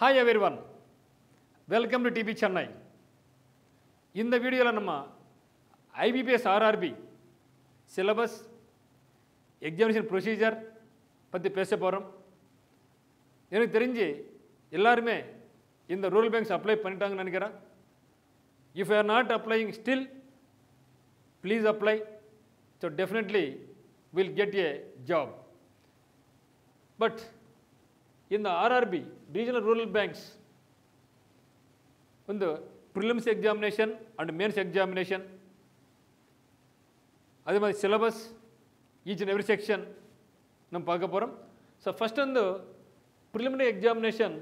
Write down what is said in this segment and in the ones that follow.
Hi everyone welcome to DP Chennai இந்த வீடியோவில் நம்ம IBPS RRB syllabus examination procedure பற்றி பேச போகிறோம் எனக்கு தெரிஞ்சு எல்லாருமே இந்த ரூரல் பேங்க்ஸ் அப்ளை பண்ணிட்டாங்கன்னு நினைக்கிறேன். If are not applying still please apply so definitely will get a job but in the RRB, Regional Rural Banks, in the prelims examination and mains examination, அதே மாதிரி syllabus each and every section நம்ம பார்க்க போகிறோம் so first வந்து preliminary examination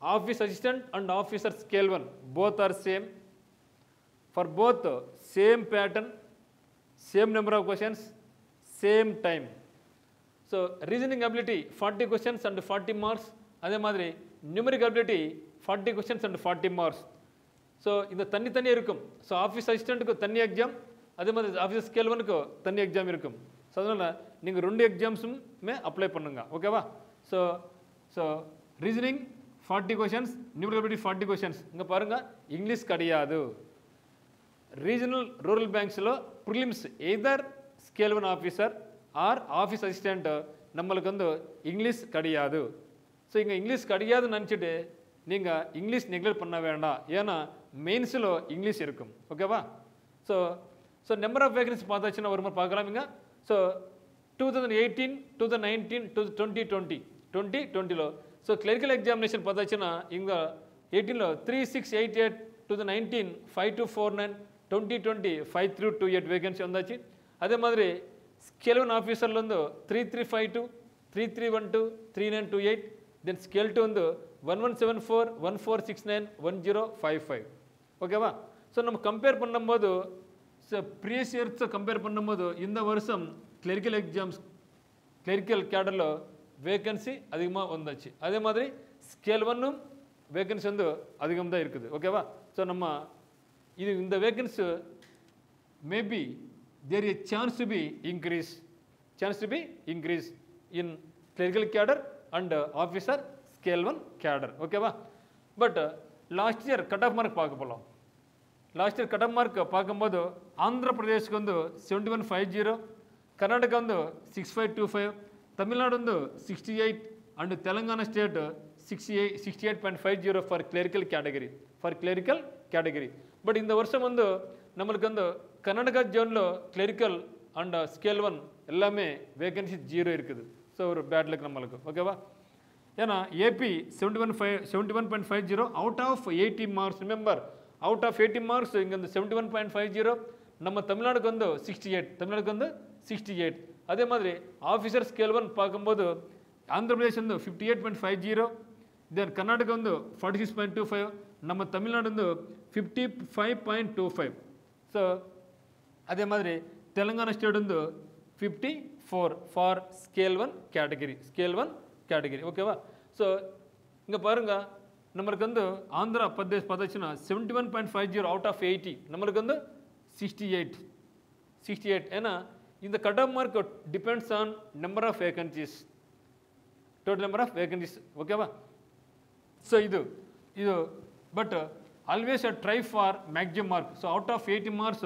office assistant and officer scale one both are same for both same pattern same number of questions same time so reasoning ability forty questions and forty marks அதே மாதிரி numeric ability forty questions and forty marks so இந்த தனி இருக்கும். So office அசிஸ்டண்ட்டுக்கு தனி exam அதே மாதிரி office ஸ்கேல்வனுக்கு தனி exam இருக்கும். ஸோ அதனால் நீங்கள் ரெண்டு எக்ஸாம்ஸுமே அப்ளை பண்ணுங்க. ஓகேவா so so reasoning forty questions numeric ability forty questions இங்கே பாருங்கள் இங்கிலீஷ் கிடையாது. Regional rural பேங்க்ஸில் prelims either scale one officer or office assistant நம்மளுக்கு வந்து இங்கிலீஷ் கிடையாது. ஸோ இங்கே இங்கிலீஷ் கிடையாதுன்னு நினச்சிட்டு நீங்கள் இங்கிலீஷ் நெக்லெக்ட் பண்ண வேண்டாம். ஏன்னா மெயின்ஸில் இங்கிலீஷ் இருக்கும். ஓகேவா so so number of vacancy பார்த்தாச்சுன்னா ஒரு மாதிரி பார்க்கலாமிங்க. So two thousand eighteen two thousand nineteen two twenty twenty twenty டுவெண்ட்டியில் ஸோ கிளரிக்கல் எக்ஸாமினேஷன் பார்த்தாச்சுன்னா இங்கே எயிட்டீனில் three six eight eight two thousand nineteen five two four nine twenty twenty five three two eight vacancy வந்தாச்சு. அதே மாதிரி scale ಆಫೀಸರ್ಲ್ வந்து three three five two three three one two three nine two eight then scale two வந்து one one seven four one four six nine one zero five five ஓகேவா so நம்ம compare பண்ணும்போது so previous இயர்ஸை compare பண்ணும்போது இந்த வருஷம் clerical exams clerical கேடரில் vacancy அதிகமாக வந்துச்சு. அதே மாதிரி ஸ்கேல் ஒன்னும் வேகன்சி வந்து அதிகம் தான் இருக்குது. ஓகேவா ஸோ நம்ம இது இந்த vacancy maybe there a chance to be increase chance to be increase in clerical cadre and officer scale one cadre ஓகேவா but last year cut off mark பார்க்க போகலாம் last year cut off mark பார்க்கும்போது ஆந்திர பிரதேஷ்க்கு வந்து seventy one five zero Karnataka ಒಂದು six five two five Tamil Nadu ಒಂದು sixty eight and Telangana state sixty eight sixty eight point five zero for clerical category for clerical category but இந்த வருஷம் வந்து நம்மளுக்கு வந்து கர்நாடகா ஜோனில் கிளரிக்கல் அண்ட் ஸ்கேல் ஒன் எல்லாமே vacancy zero இருக்குது. So ஒரு பேட் லக் நம்மளுக்கு. ஓகேவா ஏன்னா AP seventy one five seventy one point five zero out of eighty marks remember out of eighty marks இங்கே வந்து seventy one point five zero நம்ம தமிழ்நாடுக்கு வந்து சிக்ஸ்டி எயிட் தமிழ்நாடுக்கு வந்து சிக்ஸ்டி எயிட் அதே மாதிரி ஆஃபீஸர் ஸ்கேல் ஒன் பார்க்கும்போது ஆந்திர பிரதேஷ் வந்து fifty eight point five zero then Karnataka வந்து forty six point two five நம்ம தமிழ்நாடு வந்து fifty five point two five so அதே மாதிரி తెలంగాణ స్టేట్ ఉందో fifty four for scale one category scale one category ஓகேவா so இங்கே பாருங்கள் நம்மளுக்கு வந்து Andhra Pradesh பார்த்தாச்சுன்னா seventy one point five zero out of eighty நம்மளுக்கு வந்து சிக்ஸ்டி எயிட் சிக்ஸ்டி எயிட் ஏன்னா இந்த cut off mark depends on number of vacancies total number of vacancies ஓகேவா ஸோ இது இது but always try for maximum mark so out of eighty marks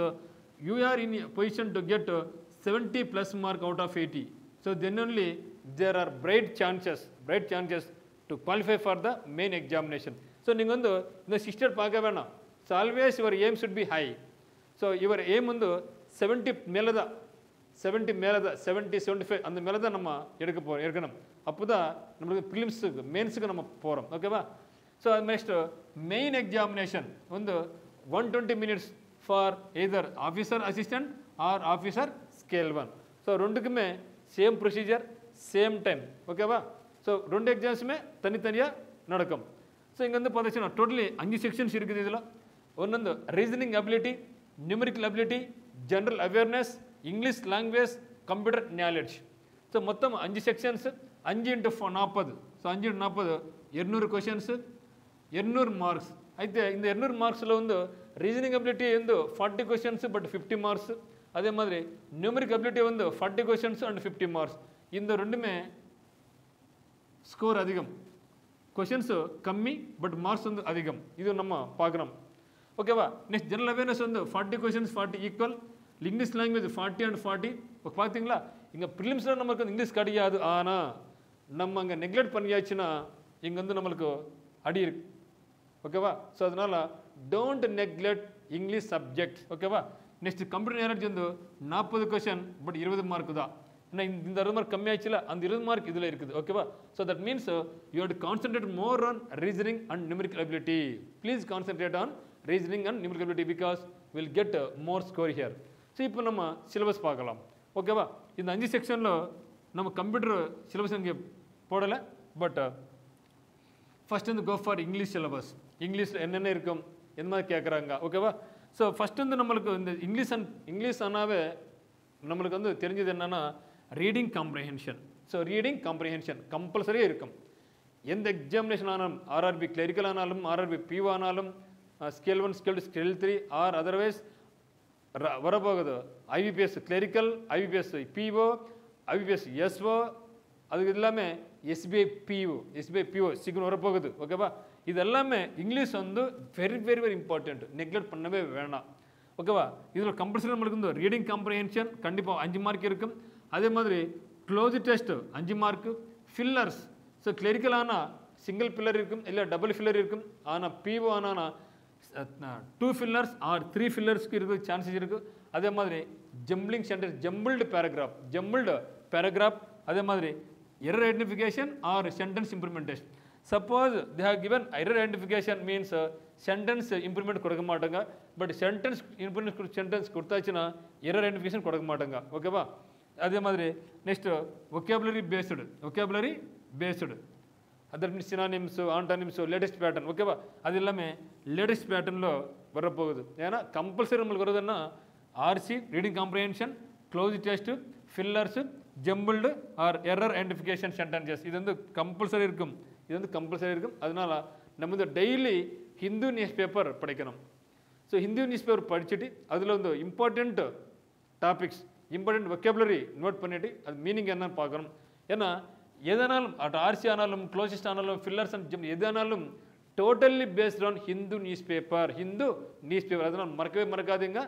you are in position to get 70 plus mark out of 80. So, then only there are bright chances, bright chances to qualify for the main examination. So, ನಿಗೊಂದು ಇನ್ನು ಸಿಸ್ಟರ್ ಪಾಕಬೇಡ so always your aim should be high so ಇವರ aim ಒಂದು seventy ಮೇಲದ seventy ಮೇಲದ seventy seventy five அந்த மேலே தான் நம்ம எடுக்க போகிறோம் எடுக்கணும் அப்போ தான் நம்மளுக்கு ப்ரிலிம்ஸுக்கு மெயின்ஸுக்கு நம்ம போகிறோம் ஓகேவா ಸೊ ನೆಕ್ಸ್ಟ್ ಮೇನ್ ಎಕ್ಸಾಮಿನೇಷನ್ ಒಂದು one twenty minutes for either officer assistant or officer scale one so ரெண்டுக்குமே சேம் ப்ரொசீஜர் சேம் டைம் ஓகேவா ஸோ ரெண்டு எக்ஸாம்ஸுமே தனித்தனியாக நடக்கும் ஸோ இங்கே வந்து பார்த்துச்சுன்னா டோட்டலி அஞ்சு செக்ஷன்ஸ் இருக்குது இதில் ஒன்று வந்து reasoning ability numerical ability general awareness English language computer knowledge so மொத்தம் அஞ்சு செக்ஷன்ஸ் அஞ்சு இன்ட்டு ஃபோ நாற்பது ஸோ அஞ்சு இன்ட்டு நாற்பது எண்ணூறு கொஷின்ஸு ఎన్నూరు మార్క్స్ అయితే இந்த ఎన్నూరు మార్క్స్లో வந்து ரீசனிங் அபிலிட்டி வந்து forty questions but fifty marks அதே மாதிரி நியூமரிக் அபிலிட்டி வந்து forty questions and fifty marks இந்த ரெண்டுமே ஸ்கோர் அதிகம். கொஷின்ஸு கம்மி பட் மார்க்ஸ் வந்து அதிகம். இது நம்ம பார்க்குறோம் ஓகேவா நெக்ஸ்ட் ஜெனரல் அவேர்னஸ் வந்து forty questions forty equal English language forty and forty இப்போ பார்த்தீங்களா இங்கே ப்ரிலிம்ஸில் நமக்கு இங்கிலீஷ் கிடையாது. ஆனால் நம்ம அங்கே நெக்லெக்ட் பண்ணியாச்சுன்னா இங்கே வந்து நம்மளுக்கு அடி இருக்கு. ஓகேவா ஸோ அதனால் டோன்ட் நெக்லெக்ட் இங்கிலீஷ் சப்ஜெக்ட் ஓகேவா நெக்ஸ்ட் கம்ப்யூட்டர் எனர்ஜி வந்து நாற்பது கொஷின் பட் இருபது மார்க் தான். ஏன்னா இந்த இந்த அறுபது மார்க் கம்மியாச்சுல அந்த இருபது மார்க் இதில் இருக்குது ஓகேவா so that means you had concentrate more on reasoning and numerical ability please concentrate on reasoning and numerical ability because will get more score here so இப்போ நம்ம சிலபஸ் பார்க்கலாம் ஓகேவா இந்த அஞ்சு செக்ஷனில் நம்ம கம்ப்யூட்டர் சிலபஸ் இங்கே போடலை பட் ஃபர்ஸ்ட் வந்து கோ ஃபார் இங்கிலீஷ் சிலபஸ் இங்கிலீஷில் என்னென்ன இருக்கும்? எந்த மாதிரி கேட்குறாங்க ஓகேவா ஸோ ஃபஸ்ட்டு வந்து நம்மளுக்கு இந்த இங்கிலீஷ் அண்ட் இங்கிலீஷ் ஆனாவே நம்மளுக்கு வந்து தெரிஞ்சது என்னென்னா reading comprehension so reading comprehension கம்பல்சரியாக இருக்கும். எந்த எக்ஸாமினேஷன் ஆனாலும் ஆர்ஆர்பி கிளரிக்கல் ஆனாலும் ஆர்ஆர்பி பிஓ ஆனாலும் scale one scale two scale three or otherwise ர- வரப்போகுது. IBPS clerical IBPS PO IBPS SO அதுக்கு எல்லாமே எஸ்பிஐ பிஓ எஸ்பிஐ பிஓ சீக்கிரம் வரப்போகுது. ஓகேவா இது எல்லாமே இங்கிலீஷ் வந்து very very very important neglect பண்ணவே வேணாம். ஓகேவா இதில் கம்பல்சரி நம்மளுக்கு வந்து ரீடிங் காம்ப்ரிஹென்ஷன் கண்டிப்பாக அஞ்சு மார்க் இருக்கும். அதே மாதிரி க்ளோஸ் டெஸ்ட்டு அஞ்சு மார்க்கு ஃபில்லர்ஸ் ஸோ கிளரிக்கல் ஆனால் சிங்கிள் ஃபில்லர் இருக்கும் இல்லை டபுள் ஃபில்லர் இருக்கும். ஆனால் பிஓ ஆனால் டூ ஃபில்லர்ஸ் ஆர் த்ரீ ஃபில்லர்ஸ்க்கு இருக்கிற சான்சஸ் இருக்குது அதே மாதிரி jumbling sentence jumbled paragraph jumbled paragraph அதே மாதிரி error identification or sentence implementation suppose they have given error identification means sentence implement கொடுக்க மாட்டாங்க பட் சென்டென்ஸ் இம்ப்ளிமெண்ட் சென்டென்ஸ் கொடுத்தாச்சுன்னா எரர் ஐடென்டிஃபிகேஷன் கொடுக்க மாட்டாங்க ஓகேவா அதே மாதிரி next vocabulary based vocabulary based other means synonyms antonyms latest pattern ஓகேவா அது எல்லாமே லேட்டஸ்ட் பேட்டர்னில் வரப்போகுது ஏன்னா கம்பல்சரி நம்மளுக்கு வருதுன்னா RC reading comprehension cloze test fillers jumbled or error identification sentences இது வந்து கம்பல்சரி இருக்கும் இது வந்து கம்பல்சரி இருக்கும். அதனால் நம்ம வந்து டெய்லி ஹிந்து நியூஸ் பேப்பர் படிக்கணும். ஸோ ஹிந்து நியூஸ் பேப்பர் படிச்சுட்டு அதில் வந்து important topics important vocabulary note பண்ணிவிட்டு அது மீனிங் என்னன்னு பார்க்கணும். ஏன்னா எதனாலும் அட் ஆர்சி ஆனாலும் க்ளோசஸ்ட் ஆனாலும் fillers and gym எதானாலும் totally based on Hindu news paper Hindu news paper அதனால் மறக்கவே மறக்காதீங்க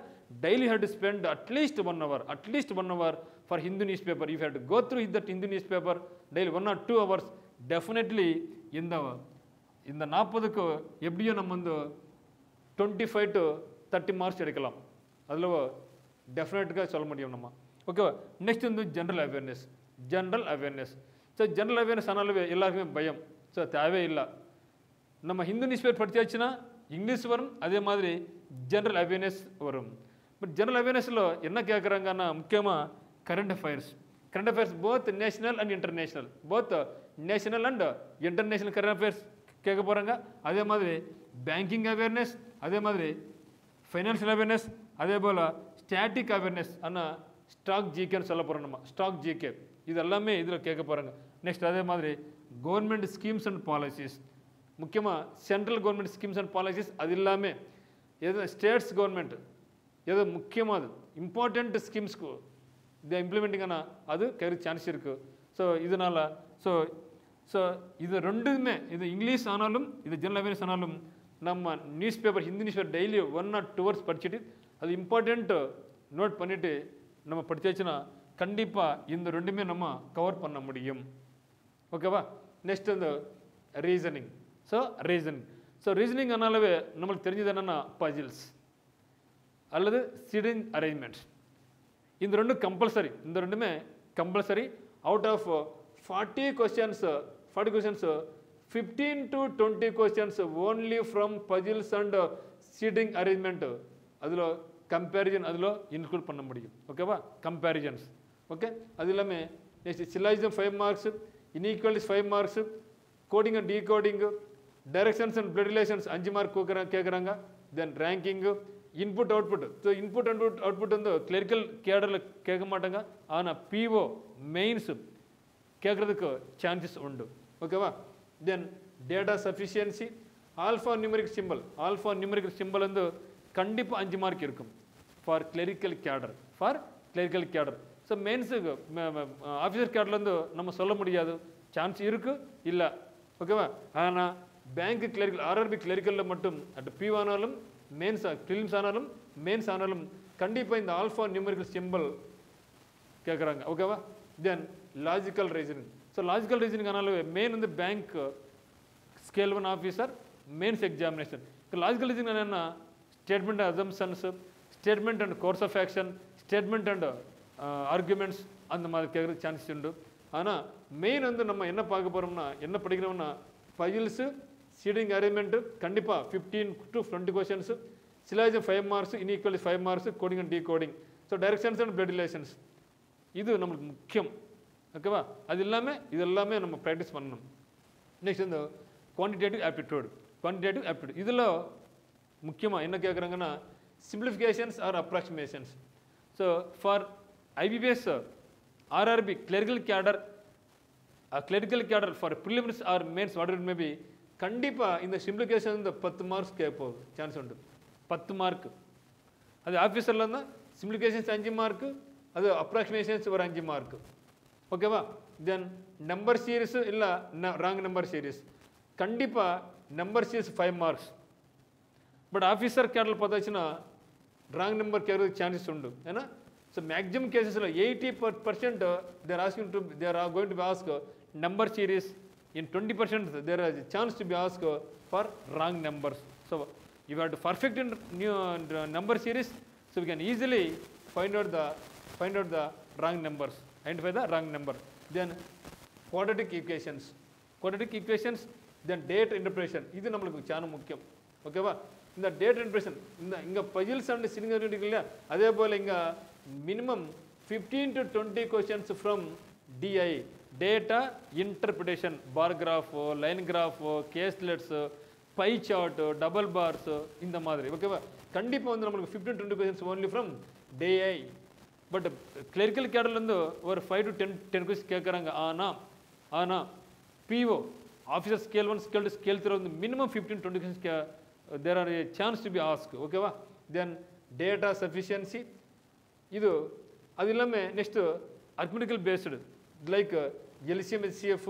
daily had to spend at least one hour at least one hour for Hindu news paper you had go through that Hindu news paper daily one or two hours definitely இந்த இந்த நாற்பதுக்கு எப்படியும் நம்ம வந்து twenty five to thirty marks எடுக்கலாம். அதில் டெஃபினெட்டுக்காக சொல்ல முடியும் நம்ம. ஓகேவா நெக்ஸ்ட் வந்து general awareness general awareness so general awareness ஆனாலும் எல்லாருக்குமே பயம். ஸோ தேவையில்லை. நம்ம ஹிந்து நியூஸ் பேப்பர் படித்தாச்சுன்னா இங்கிலீஷ் வரும் அதே மாதிரி ஜென்ரல் அவேர்னஸ் வரும். பட் ஜென்ரல் அவேர்னஸில் என்ன கேட்குறாங்கன்னா முக்கியமாக current affairs current affairs both national and international both national and international current affairs கேட்க போகிறாங்க அதே மாதிரி பேங்கிங் அவேர்னஸ் அதே மாதிரி ஃபைனான்ஷியல் அவேர்னஸ் அதே போல் ஸ்டாட்டிக் அவேர்னஸ் ஆனால் ஸ்டாக் ஜிகேன்னு சொல்ல போகிறோம் நம்ம. ஸ்டாக் ஜிகே இது எல்லாமே இதில் கேட்க போகிறாங்க நெக்ஸ்ட் அதே மாதிரி கவர்மெண்ட் ஸ்கீம்ஸ் அண்ட் பாலிசிஸ் முக்கியமாக central government schemes and policies அது இல்லாமல் எது ஸ்டேட்ஸ் கவர்மெண்ட் எது முக்கியமானது இம்பார்ட்டண்ட் ஸ்கீம்ஸ்க்கு இதை இம்ப்ளிமெண்டிங் ஆனால் அது கேட்க சான்ஸ் இருக்குது ஸோ இதனால் ஸோ ஸோ இது ரெண்டுமே இது இங்கிலீஷ் ஆனாலும் இது ஜெனரல் அவேர்னஸ் ஆனாலும் நம்ம news paper Hindi news paper daily one or two hours படிச்சுட்டு அது இம்பார்ட்டண்ட்டு நோட் பண்ணிவிட்டு நம்ம படிச்சாச்சுன்னா கண்டிப்பாக இந்த ரெண்டுமே நம்ம கவர் பண்ண முடியும். ஓகேவா நெக்ஸ்ட் இந்த reasoning so reasoning so reasoning ஆனாலவே நம்மளுக்கு தெரிஞ்சது என்னென்னா பஜில்ஸ் அல்லது சிடிங் அரேஞ்ச்மெண்ட் இந்த ரெண்டும் கம்பல்சரி இந்த ரெண்டுமே compulsory out of forty questions forty questions fifteen to twenty questions only from puzzles and seating arrangement அதில் கம்பேரிசன் அதில் இன்க்ளூட் பண்ண முடியும். ஓகேவா கம்பேரிசன்ஸ் ஓகே அது இல்லாமல் next syllogism five marks inequalities five marks coding and decoding directions and blood relations அஞ்சு mark கேட்குறாங்க கேட்குறாங்க then ranking input output so input output output வந்து கிளரிக்கல் கேடரில் கேட்க மாட்டாங்க. ஆனால் பிஓ மெயின்ஸ் கேட்குறதுக்கு சான்சஸ் உண்டு. ஓகேவா then data sufficiency alpha numeric simple alpha numeric simple வந்து கண்டிப்பாக அஞ்சு மார்க் இருக்கும். For clerical cadre for clerical cadre so மெயின்ஸுக்கு officer கேடர்லேருந்து நம்ம சொல்ல முடியாது. சான்ஸ் இருக்குது இல்லை. ஓகேவா ஆனால் பேங்க் கிளரிக்கல் ஆர்ஆர்பி கிளரிக்கலில் மட்டும் அட் பி ஆனாலும் மெயின்ஸ் ஃபிலிம்ஸ் ஆனாலும் மெயின்ஸ் ஆனாலும் கண்டிப்பாக இந்த ஆல்ஃபா நியூமரிக்கல் சிம்பிள் கேட்குறாங்க ஓகேவா then logical reasoning so logical reasoning ஆனாலும் மெயின் வந்து bank scale one officer mains examination இப்போ லாஜிக்கல் ரீசனிங் என்னென்னா statement assumptions statement and course of action statement and arguments அந்த மாதிரி கேட்குறதுக்கு சான்சஸ் உண்டு. ஆனால் மெயின் வந்து நம்ம என்ன பார்க்க போகிறோம்னா என்ன படிக்கிறோம்னா பைல்ஸு சீடிங் அரேஞ்ச்மெண்ட்டு கண்டிப்பாக fifteen to twenty questions syllogism five marks inequality five marks coding and decoding so directions and blood relations இது நம்மளுக்கு முக்கியம். ஓகேவா? அது இல்லாமல் இது எல்லாமே நம்ம ப்ராக்டிஸ் பண்ணணும். நெக்ஸ்ட் இந்த குவான்டிடேட்டிவ் ஆப்டிடியூடு குவான்டிடேட்டிவ் ஆப்டிடியூட் இதில் முக்கியமாக என்ன கேட்குறாங்கன்னா simplifications or approximations so for IBPS RRB clerical cadre clerical cadre for preliminaries or mains what it maybe கண்டிப்பாக இந்த சிம்பிளிஃபிகேஷன் இந்த பத்து மார்க்ஸ் கேட்போம் சான்ஸ் உண்டு. பத்து மார்க்கு அது ஆஃபீஸரில் இருந்தால் சிம்பிளிஃபிகேஷன்ஸ் அஞ்சு மார்க்கு அது அப்ராக்சிமேஷன்ஸ் ஒரு அஞ்சு மார்க்கு ஓகேவா தென் நம்பர் சீரிஸு இல்லை ராங் நம்பர் சீரிஸ் கண்டிப்பாக number series five marks but officer cadre பார்த்தாச்சுன்னா wrong number கேட்கறதுக்கு சான்சஸ் உண்டு. ஏன்னா so maximum கேசஸில் eighty per percent they're asking to there are going to be ask number series in twenty percent there are chance to be ask for wrong numbers so you have to perfect in new number series so we can easily find out the find out the wrong numbers identify the wrong number then quadratic equations. Quadratic equations then date interpretation. இது நம்மளுக்கு சாணம் முக்கியம். ஓகேவா இந்த date இன்ட்ரெஷன் இந்த இங்கே பஜில்ஸ் and சினிங்கர் இருக்கு அதே போல் இங்கே minimum fifteen to twenty questions from DI data interpretation bar கிராஃபோ line கிராஃபோ caselets pie chart double bars இந்த மாதிரி. ஓகேவா கண்டிப்பாக வந்து நம்மளுக்கு fifteen twenty questions only from DI but clerical கேடர்லேருந்து ஒரு five to ten ten question கேட்குறாங்க ஆனால் ஆனால் PO officer scale one scale scale three வந்து minimum fifteen twenty questions there are a chance to be ask ஓகேவா then data sufficiency இது அது இல்லாமல் next arithmetical based like LCM HCF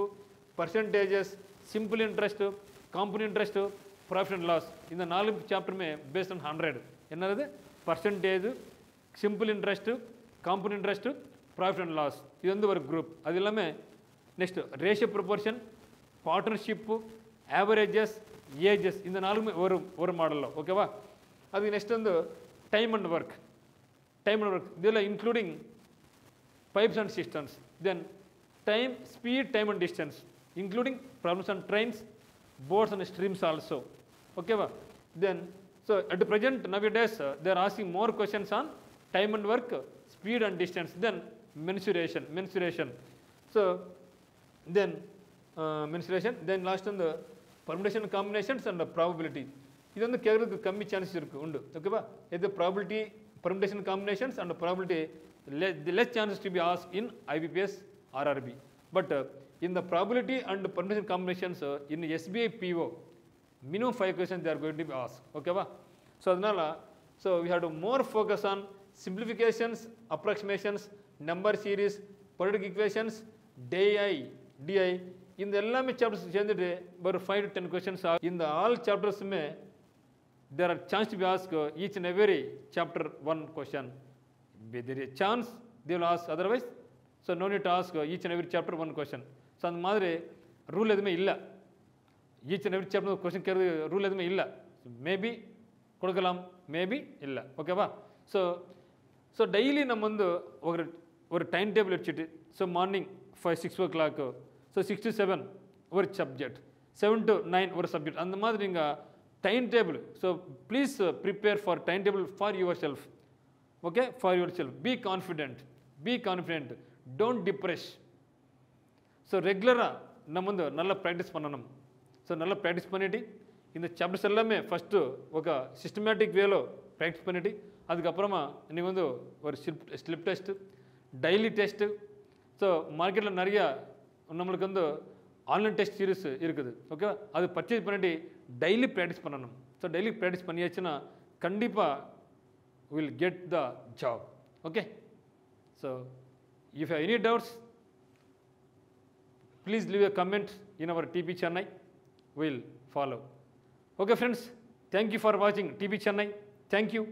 percentages simple interest compound interest profit and loss இந்த நாலு சாப்டருமே based on hundred என்னது? Percentage simple interest Company interest profit and loss இது வந்து ஒரு குரூப் அது இல்லாமல் next ratio proportion partnership averages ages இந்த நாலுமே ஒரு ஒரு மாடலில் ஓகேவா அதுக்கு நெக்ஸ்ட் வந்து time and work time and work இதில் including pipes and systems. Then time, speed, time and distance, including problems on trains, boats and streams also. Okay, va? Then, so at the present nowadays, uh, they are asking more questions on time and work, speed and distance, then mensuration, mensuration. So, then uh, mensuration, then last on the permutation combinations and the probability. இது வந்து கேட்கறதுக்கு கம்மி chances இருக்குது உண்டு ஓகேவா இது probability permutation combinations and probability le- the less chances to be asked in IBPS RRB. But uh, in the probability and permutation combinations uh, in SBI PO, minimum five questions they are going to be asked. Okay, va? So அதனால so we have to more focus on simplifications, approximations, number series, quadratic equations, DI, DI. இந்த எல்லாமே chapters சேர்ந்துட்டு ஒரு five to ten questions இந்த all சாப்டர்ஸுமே there are chance to be asked uh, each and every chapter one question. Be there is chance they will ask otherwise. So no need to ask uh, each and every chapter one question. So அந்த மாதிரி rule எதுவுமே இல்லை each and every chapter question கேட்குறது rule எதுவுமே இல்லை maybe கொடுக்கலாம் maybe இல்லை ஓகேவா ஸோ ஸோ டெய்லி நம்ம வந்து ஒரு ஒரு டைம் டேபிள் வச்சுட்டு so morning five six o'clock so six to seven ஒரு சப்ஜெக்ட் செவன் டு நைன் ஒரு சப்ஜெக்ட் அந்த மாதிரி நீங்கள் time table so please prepare for time table for yourself okay for yourself be confident be confident don't depress so ரெகுலராக நம்ம வந்து நல்லா practice பண்ணணும் ஸோ நல்லா ப்ராக்டிஸ் பண்ணிட்டு இந்த சாப்டர்ஸ் எல்லாமே ஃபஸ்ட்டு ఒక సిస్టమేటిక్ వేలో ప్రాక్టీస్ பண்ணிட்டு அதுக்கப்புறமா இன்றைக்கி வந்து ஒரு slip slip test daily test so மார்க்கெட்டில் நிறையா நம்மளுக்கு வந்து ஆன்லைன் டெஸ்ட் சீரீஸ் இருக்குது. ஓகே அது பர்ச்சேஸ் பண்ணிட்டு டெய்லி ப்ராக்டிஸ் பண்ணணும். ஸோ டெய்லி ப்ராக்டிஸ் பண்ணியாச்சுன்னா கண்டிப்பாக will get the job okay so if any doubts please leave a comment in our DP Chennai. Will follow. Okay, friends, thank you for watching TB Chennai. Thank you.